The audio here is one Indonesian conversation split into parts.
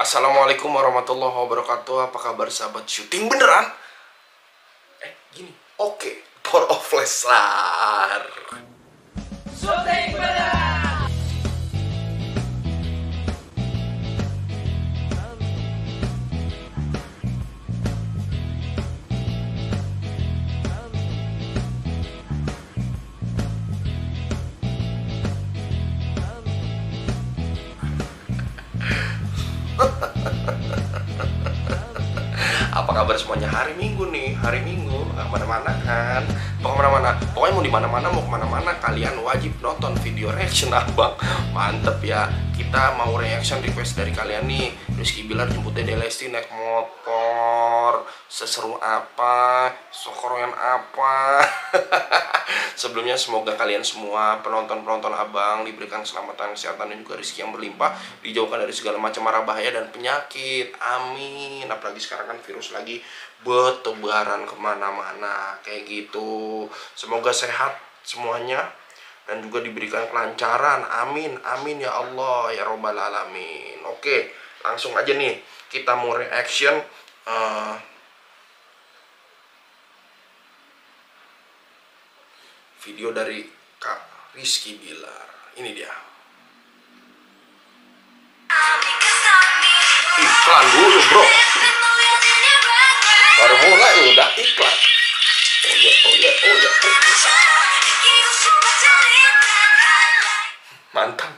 Assalamualaikum warahmatullahi wabarakatuh. Apa kabar sahabat syuting? Beneran? Eh gini. Oke Power of Leslar Apa kabar semuanya? Hari Minggu nih Hari Minggu. Ke mana-mana kan? Mau ke mana-mana. Pokoknya mau di mana-mana mau ke mana-mana Kalian wajib nonton video reaction abang. Mantep ya. Kita mau reaction request dari kalian nih. Rizky Bilar jemput Dede Lesti naik motor Seseru apa Sokorongan apa Sebelumnya semoga kalian semua penonton-penonton abang diberikan keselamatan, kesehatan dan juga rezeki yang berlimpah, dijauhkan dari segala macam mara bahaya dan penyakit. Amin. Apalagi sekarang kan virus lagi bertebaran ke mana-mana kayak gitu. Semoga sehat semuanya dan juga diberikan kelancaran. Amin. Amin ya Allah ya robbal alamin. Oke, langsung aja nih kita mau reaction. eh, video dari Kak Rizky Bilar. Ini dia. Iklan dulu, bro. Baru mulai udah iklan. Oh ya, oh ya, oh ya. Mantap.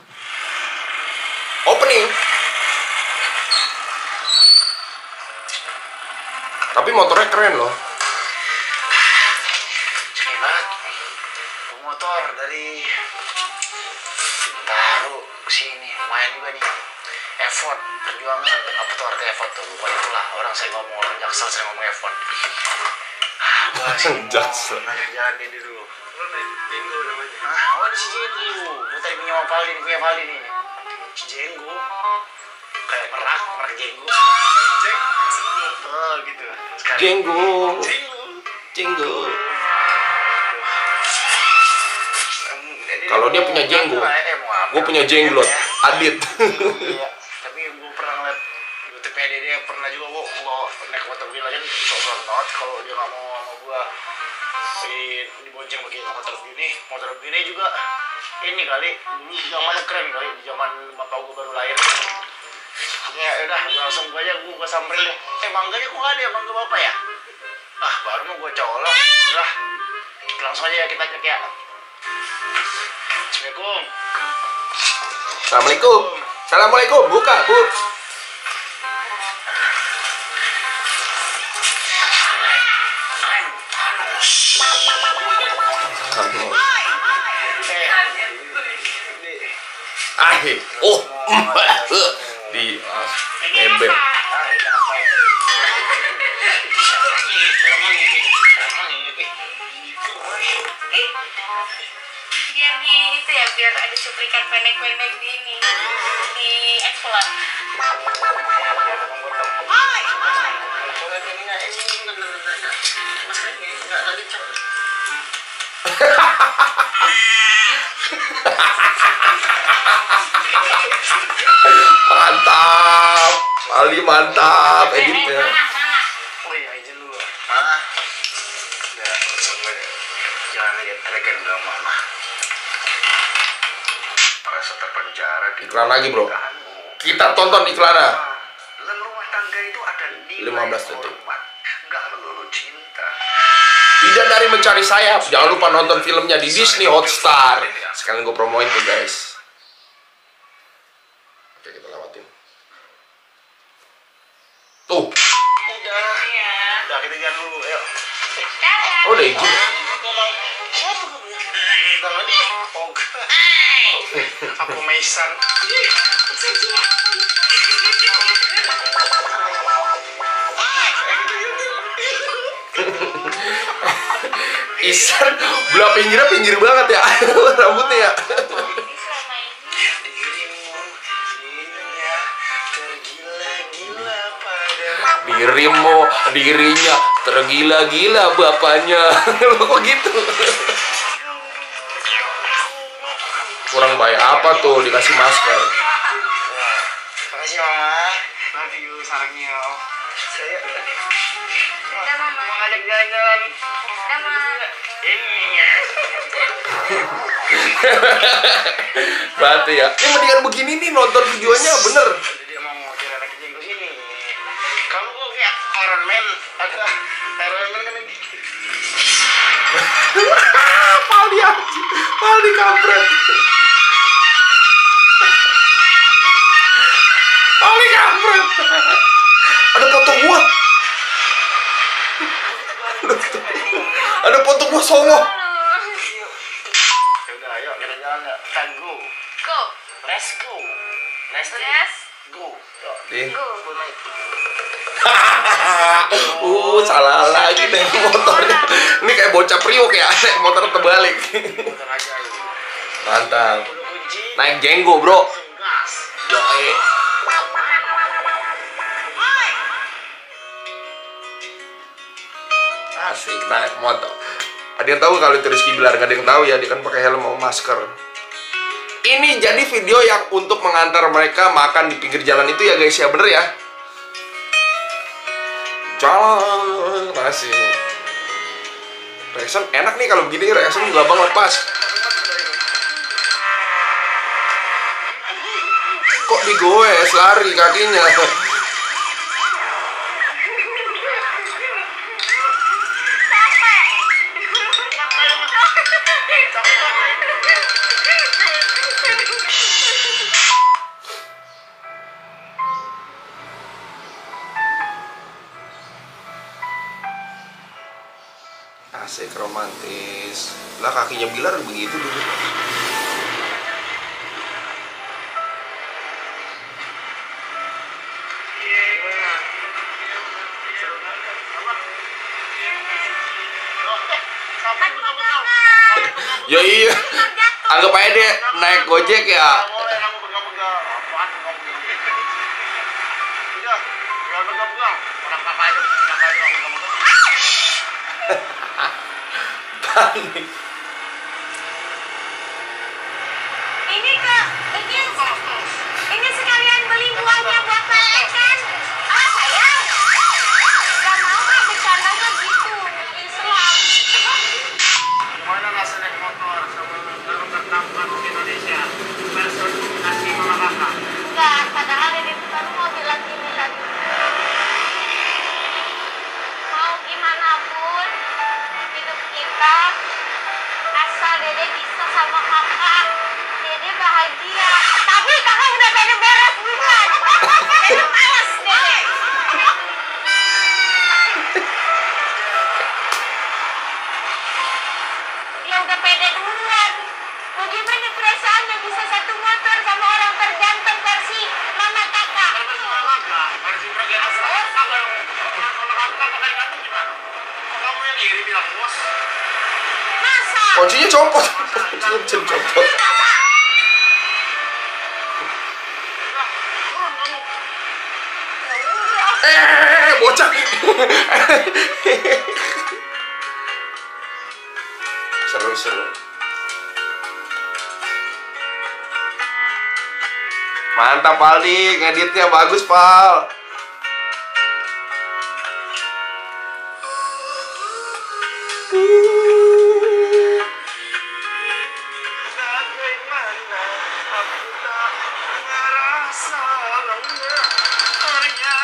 Opening. Tapi motornya keren loh. Ini motor dari ke sini lumayan juga nih. Effort perjuangan. Apa tuh arti effort tuh? Bukan itulah. Orang saya ngomong orang jaksel saya ngomong effort. Ah gua sih mau Jaksel. ngajak jalan ini dulu. Jenggo namanya. Ah oh si Jenggo gua tadi punya nih punya Valdi nih. Si Jenggo. Kayak merak merak Jenggo. Cek oh gitu. Sekarang- Jenggo. Jenggo. Jenggo. Kalau dia punya jenggo, gue punya jenglot, Adit. Iya, tapi gue pernah ngeliat YouTube-nya dia, dia pernah juga gue bawa naik motor gila kan sok-sok banget kalau dia nggak mau sama gue di dibonceng pakai motor begini motor begini juga ini kali dulu zamannya keren kali di zaman bapak gue baru lahir. Ya udah gue langsung gue aja gue gue samperin eh mangganya kok nggak ada ya mangga bapak ya? Ah baru mau gue colok udah langsung aja kita cek ya Assalamualaikum Assalamualaikum. Assalamualaikum. Buka, Bu. Ah, oh, di ember. Biar di itu ya biar ada cuplikan pendek-pendek di ini di eksploit Mantap. Ali mantap editnya. Iklan lagi, Bro. Kita tonton iklannya. Rumah tangga itu ada nilai 15 detik. cinta. Bidadari mencari sayap. Jangan lupa nonton filmnya di Disney Hotstar. Sekalian gue promoin tuh guys. Oke kita lewatin. Tuh. Udah. Udah kita jalan dulu, ayo. Oh udah izin. Aku Maisan. Isan belah pinggirnya pinggir banget ya. Rambutnya ya. Dirimu, dirinya tergila-gila bapaknya. Lo kok gitu? Kurang baik apa tuh dikasih masker? Makasih mama. Love you, sarangnya. Saya mau ngajak jalan-jalan. Ini ya. Berarti ya. Ini mendingan begini nih nonton videonya bener. Jadi dia mau cari anak kecil ke sini. Kamu kok kayak Iron Man? Ada Iron Man kan ini. Paldi aja. Paldi kampret. Kampret. Ada foto gua. Ada foto gua songo. Ya udah, ayo kita jalan ya. Kita go. Go. Let's go. Let's Let's go. Go. Go uh, salah lagi deh motornya. Ini kayak bocah priok ya, naik motor terbalik. Motor aja yuk. Mantap. Naik jenggo, Bro. Gas. Asik naik motor. Ada yang tahu kalau itu Rizky Bilar? Gak ada yang tahu ya, dia kan pakai helm sama masker. Ini jadi video yang untuk mengantar mereka makan di pinggir jalan itu ya guys ya, bener ya? Jalan, masih. Reaction enak nih kalau begini, reaction juga banget pas. Kok digoes lari kakinya? Romantis. Lah kakinya Bilar begitu dulu. Ya iya. Anggap aja dia naik gojek ya. grande. Udah pede duluan. Bagaimana perasaannya bisa satu motor sama orang terganteng versi mama kakak? versi kakak? Kuncinya copot. Kuncinya bisa dicopot. Udah, turun kamu. Eh, bocah. seru seru. Mantap Paldi, ngeditnya bagus Pal.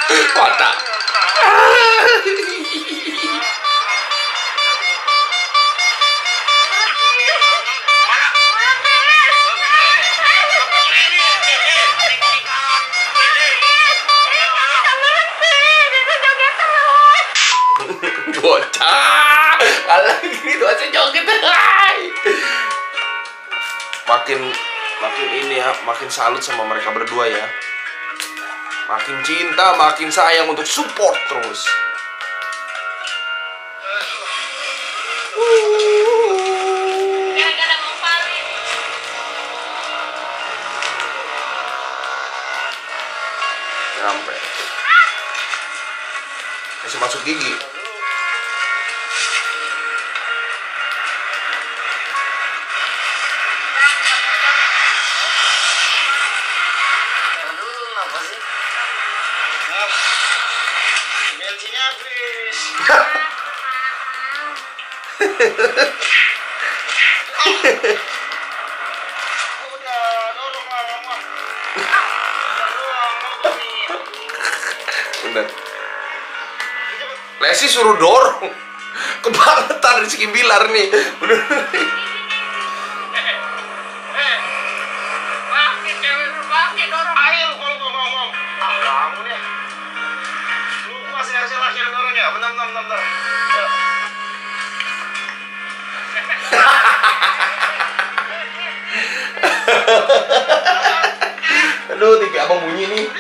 Bagaimana Makin makin ini ya, makin salut sama mereka berdua ya. Makin cinta, makin sayang untuk support terus. Sampai. Masih masuk gigi. Apa sih? Ah. Bensinnya habis. Udah. Lesi suruh dorong. Kebangetan Rizky Bilar nih. Bener. Aduh, TV abang bunyi nih.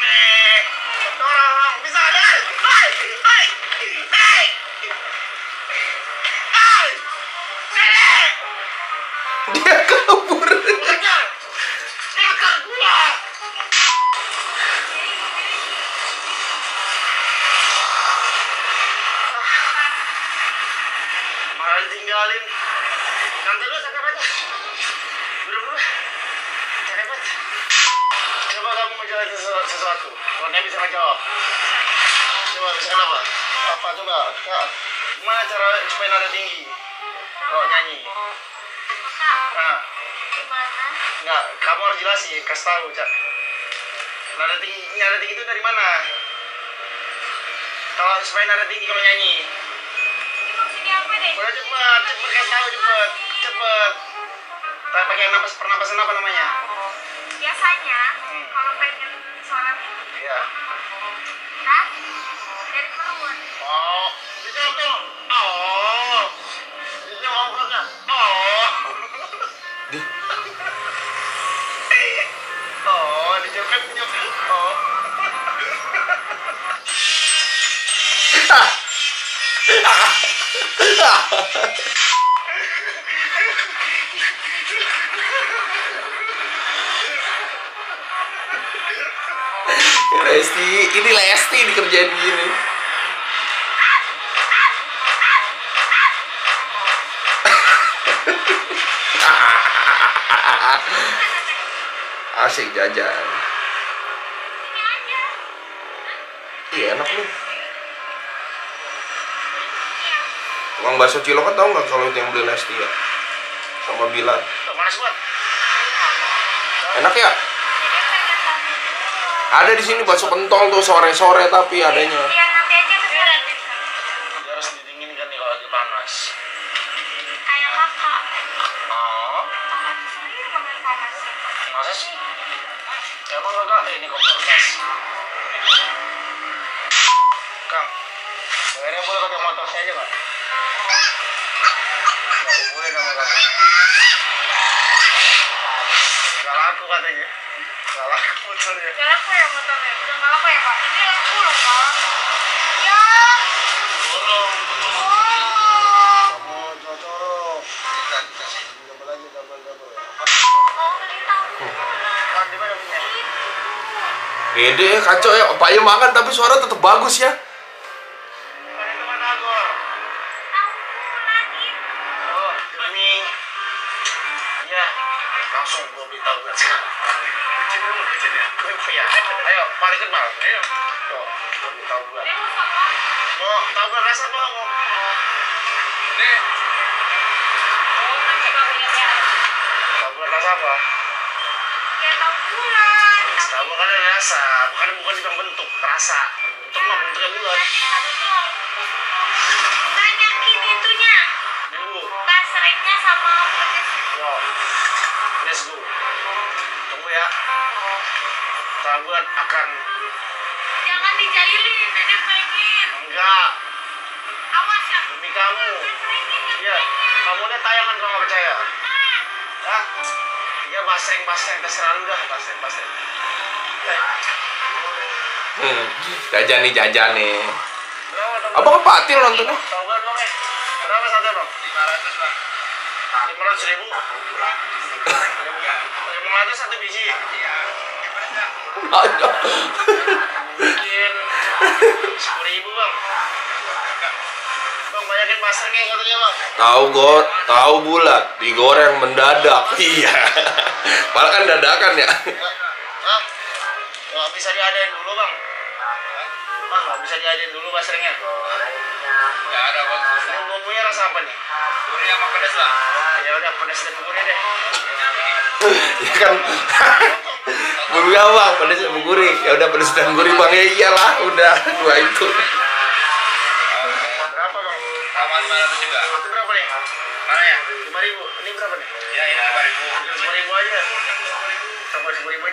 Nih. Dorong. Bisa ada. Hai. Hai. Hai. Hai. Dia kabur. Sesu- sesuatu. Kalau dia bisa jawab. Coba bisa kenapa? Apa coba? Ya. Gimana cara supaya nada tinggi? Kalau nyanyi. Nah, Gimana? Enggak, kamu harus jelasin, kasih tahu, Cak. Nada tinggi, nada tinggi itu dari mana? Kalau supaya nada tinggi kalau nyanyi. Maksudnya apa deh? Udah cepet, cepet kasih tahu cepet, cepet. Tak pakai napas pernapasan apa namanya? Biasanya Hmm. kalau pengen Iya. kan dari mulut. Oh, itu itu. Oh. Itu ngobrolnya. Oh. Oh. Oh. Lesti, ini Lesti dikerjain gini. Asik jajan. Iya enak nih. Tukang bakso Cilokan tau nggak kalau itu yang beli Lesti ya? Sama Bilar. Banget. Enak ya? Jadi pengen tahu dulu. Ada di sini bakso pentol tuh sore-sore tapi adanya. Laku katanya. Nggak laku motornya. Gak laku ya motornya? Udah gak laku ya pak? Ini laku loh pak. Ya. Tolong, Oh. double aja, double double. Oh beli tahu. Kan di mana punya? Gede kacau ya. Opaya makan tapi suara tetap bagus ya. Apa kamu? Nih, ya. tahu gue rasa apa? Ya tahu bulan. Tahu gue kan ada rasa, bukan bukan dibilang bentuk, rasa. Bentuk mah bentuknya bulat. Tapi tuh banyakin itunya. Minggu. Basrengnya sama let's go. Tunggu ya. Tabuan akan Jangan dijailin, Dede pengen. enggak ya. Kamu. Iya, kamu lihat tayangan kalau nggak percaya. Ya, iya basreng basreng terserah lu dah basreng basreng. hmm, jajan nih jajan nih Berapa, abang kepatil nontonnya Tauban bang ya? Berapa satu bang? 500 bang 500 ribu? 500 satu biji? Aduh. Mungkin 10 ribu Bang banyakin masternya katanya bang? Tahu go tahu bulat. Digoreng mendadak. Iya. Malah kan dadakan ya. Hah? Nggak bisa diadain dulu bang. Bang nggak bisa diadain dulu masternya Nggak ada bang. Ini bumbunya rasa apa nih? Gurih sama pedas bang. Ya udah pedas dan gurih deh. Ya kan? Bumbu bang pedas sama gurih. Ya udah pedas dan gurih bang. Ya iyalah udah dua itu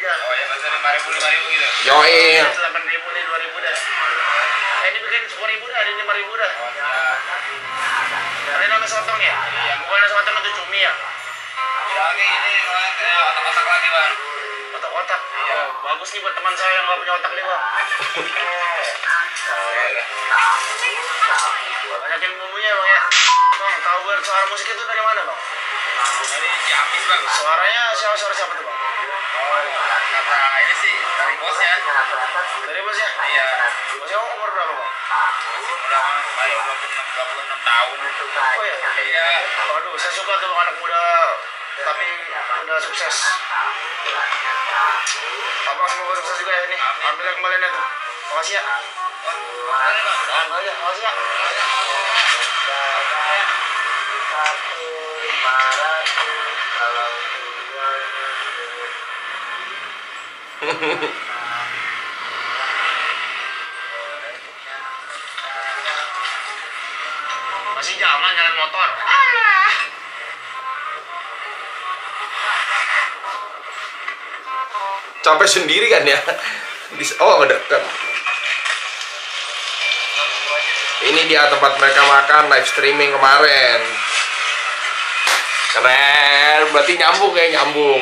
Ribu oh ya berarti 5000 5000 gitu yoin Delapan ribu nih, dua ribu dah. Eh, ini bikin sepuluh ribu dah, ini lima ribu dah. Ini nasi sotong ya? Iya. Bukan nasi sotong itu cumi ya? oke ini kayak otak-otak lagi bang Otak-otak. Oh, bagus nih buat teman saya yang nggak punya otak nih bang. Banyakin bumbunya bang ya. Bang, tahu suara musik itu dari mana bang? dari Ciamis bang Suaranya siapa suara siapa tuh bang? Oh kata ini sih dari bosnya Dari bos ya? iya Bosnya umur berapa bang? udah main 26 26 tahun Oh ya? iya Waduh, saya suka tuh anak muda tapi udah sukses. Abang semoga sukses juga ya ini. Ambil kembaliannya tuh. Makasih ya. Ambil aja, makasih ya. Masih zaman jalan motor. sampai sendiri kan ya? Oh dekat ini dia tempat mereka makan live streaming kemarin. Keren. Berarti nyambung kayak nyambung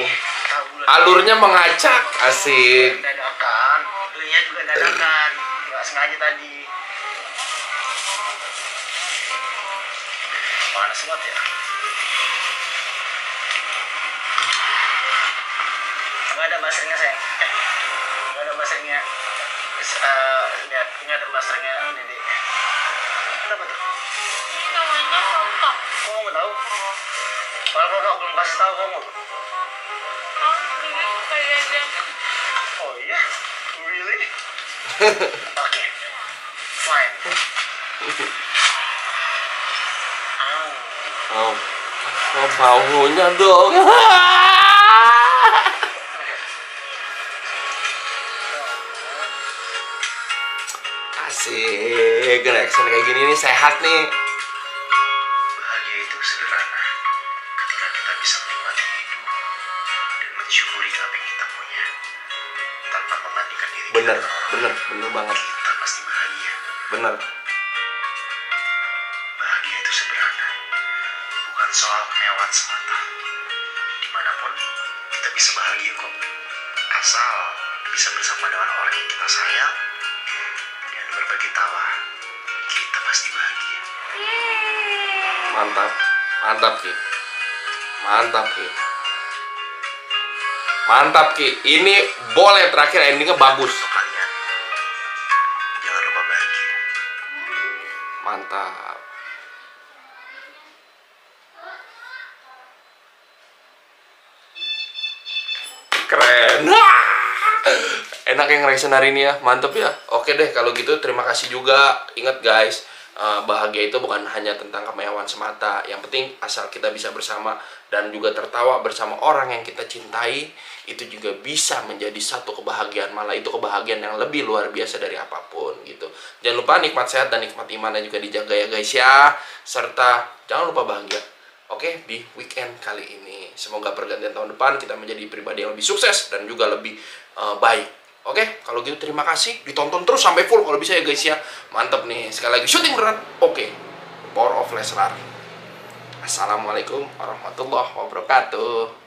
alurnya mengacak asik dadakan, belinya juga dadakan, nggak sengaja tadi. Panas banget ya. Nggak ada masternya sayang. Nggak ada masternya. Terus, eh, lihat, ini ada masternya Dede. Kenapa tuh? Ini namanya. Kok kamu tahu? Kalau kakak belum kasih tahu kamu. Oke. Fine. Oh, oh baunya dong. Asik reaction kayak gini nih sehat nih. Bahagia itu sederhana. Ketika kita bisa menikmati hidup dan mensyukuri apa yang kita punya tanpa membandingkan diri kita. Bener bener bener banget. pasti bahagia. bener. Bahagia itu sederhana, bukan soal kemewahan semata. Di mana pun kita bisa bahagia kok, asal bisa bersama dengan orang yang kita sayang dan berbagi tawa. Kita pasti bahagia. Mantap. Mantap ki. Mantap ki. Mantap ki. Ini boleh terakhir endingnya bagus mantap. Keren. Enak yang reaction hari ini ya. Mantep ya. Oke deh kalau gitu terima kasih juga. Ingat guys eh, bahagia itu bukan hanya tentang kemewahan semata. Yang penting asal kita bisa bersama dan juga tertawa bersama orang yang kita cintai itu juga bisa menjadi satu kebahagiaan malah. Itu kebahagiaan yang lebih luar biasa dari apa pun gitu. Jangan lupa nikmat sehat dan nikmat iman dan juga dijaga ya guys ya. Serta jangan lupa bahagia. Oke, di weekend kali ini. Semoga pergantian tahun depan kita menjadi pribadi yang lebih sukses dan juga lebih eh, baik. Oke, kalau gitu terima kasih. Ditonton terus sampai full kalau bisa ya guys ya. Mantap nih. Sekali lagi syuting beneran. Oke. Power of Leslar. Assalamualaikum warahmatullahi wabarakatuh.